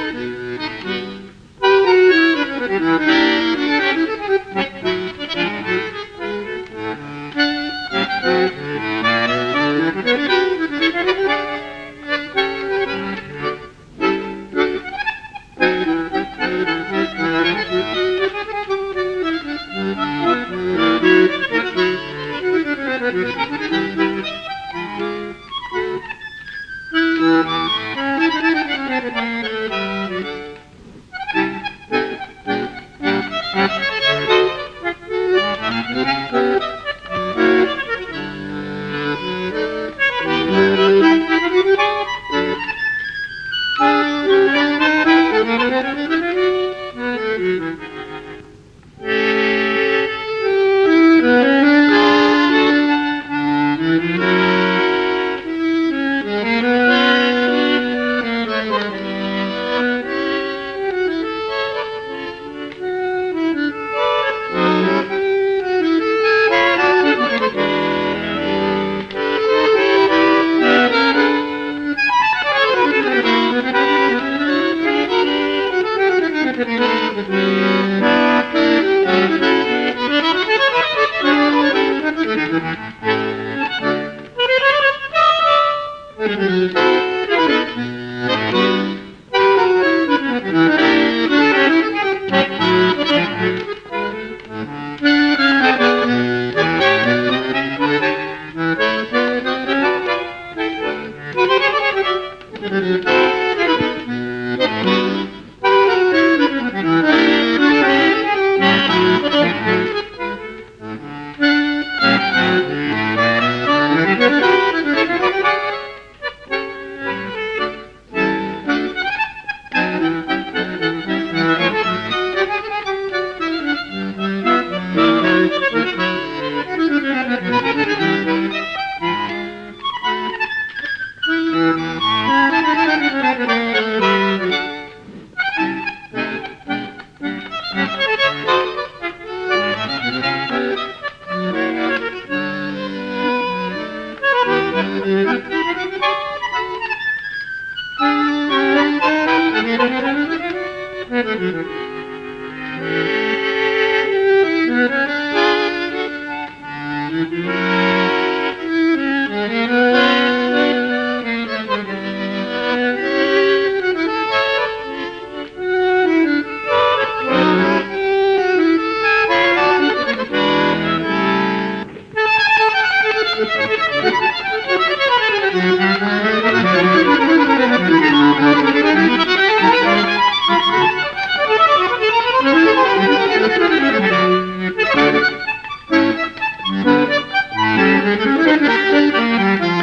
Música Thank you. Thank you. Thank you.